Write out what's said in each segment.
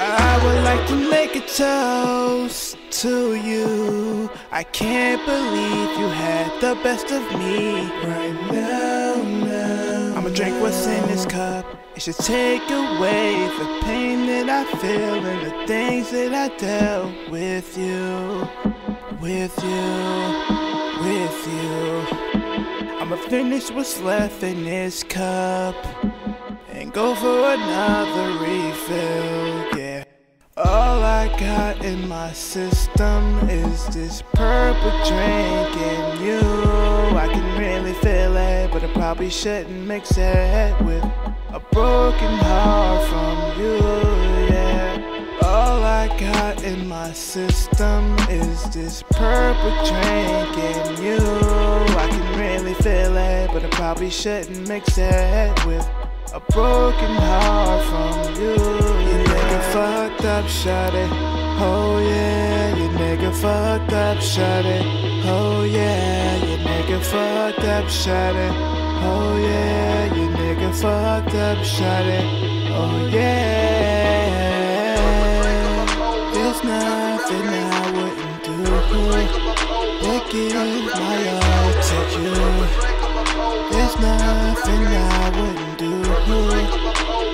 I would like to make a toast to you. I can't believe you had the best of me right now. now I'ma drink what's in this cup. It should take away the pain that I feel and the things that I dealt with you with you, with you. I'ma finish what's left in this cup and go for another refill, yeah. All I got in my system is this purple drink and you. I can really feel it, but I probably shouldn't mix it with a broken heart in my system is this purple drink and you. I can really feel it, but I probably shouldn't mix it with a broken heart from you. You nigga fucked up, shut it. Oh yeah, you nigga fucked up, shut it. Oh yeah, you nigga fucked up, shut it. Oh yeah, you nigga fucked up, shut it. Oh yeah, give my all to you. There's nothing I wouldn't do.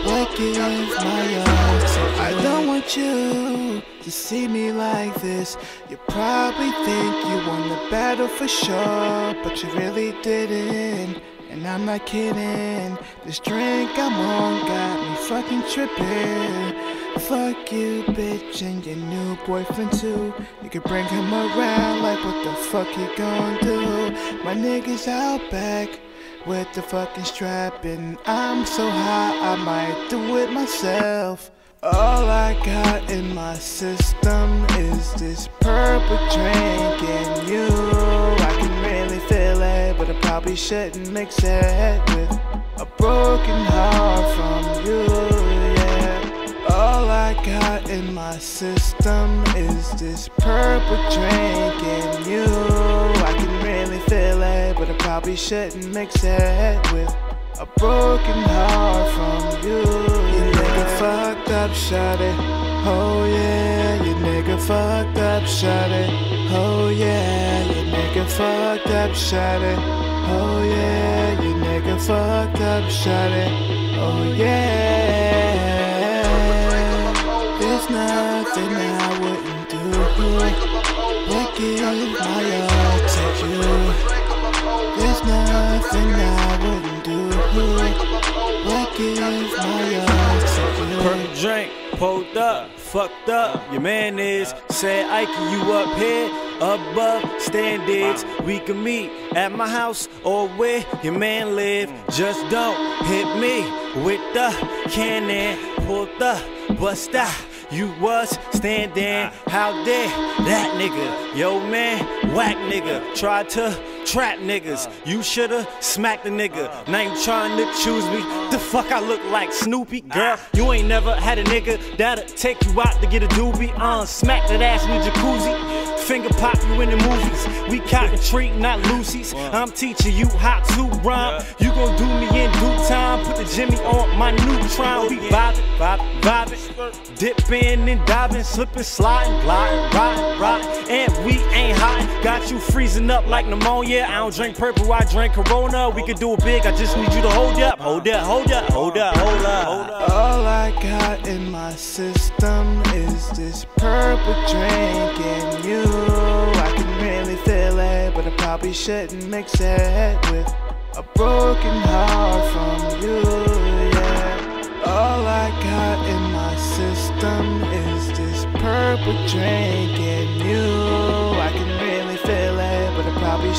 But give my all to you. I don't want you to see me like this. You probably think you won the battle for sure, but you really didn't. And I'm not kidding. This drink I'm on got me fucking tripping. Fuck you, bitch, and your new boyfriend too. You can bring him around like what the fuck you gon' do? My niggas out back with the fucking strap, and I'm so high I might do it myself. All I got in my system is this purple drink and you. I can really feel it, but I probably shouldn't mix it with a broken heart from you. I got in my system is this purple drink you. I can really feel it, but I probably shouldn't mix it with a broken heart from you. You nigga fucked up, shut it. Oh yeah, you nigga fucked up, shut it. Oh yeah, you nigga fucked up, shut it. Oh yeah, you nigga fucked up, shut it. Oh yeah, nothing I wouldn't do. But give my all to you. There's nothing I wouldn't do. But give my all to you. Purple drink, pulled up, fucked up. Your man is said Ike, you up here, above standards. We can meet at my house or where your man live. Just don't hit me with the cannon. Pull the bust out. You was standing, how dare that nigga? Yo man, whack nigga, tried to trap niggas. You shoulda smacked the nigga. Now you trying to choose me. The fuck I look like Snoopy, girl. You ain't never had a nigga that'll take you out to get a doobie. Uh, smack that ass in the jacuzzi. Finger pop you in the movies. We cotton treat, not Lucy's. I'm teaching you how to rhyme. You gon' do me in due time. Put the Jimmy on my neutron. We vibing, vibing, vibing. And diving, slipping, sliding, gliding, riding, riding. And we ain't hot. Got you freezing up like pneumonia. I don't drink purple, I drink Corona. We can do it big. I just need you to hold up, hold up, hold up, hold up, hold up. All I got in my system is this purple drink and you. I can really feel it, but I probably shouldn't mix it with a broken heart from you. Yeah. All I got in my system is this purple drink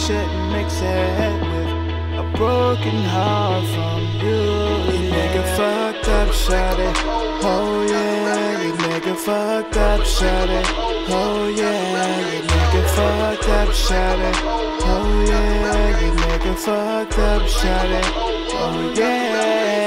shouldn't mix it with a broken heart from you. You nigga fucked up, shut it. Oh yeah, you nigga fucked up, shut it. Oh yeah, you nigga fucked up, shut it. Oh yeah, you nigga fucked up, shut it. Oh yeah.